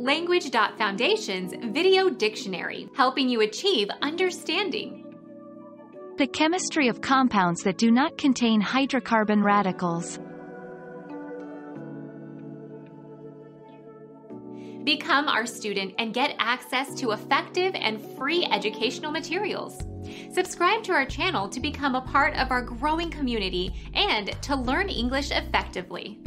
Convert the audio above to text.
Language.Foundation's Video Dictionary, helping you achieve understanding. The chemistry of compounds that do not contain hydrocarbon radicals. Become our student and get access to effective and free educational materials. Subscribe to our channel to become a part of our growing community and to learn English effectively.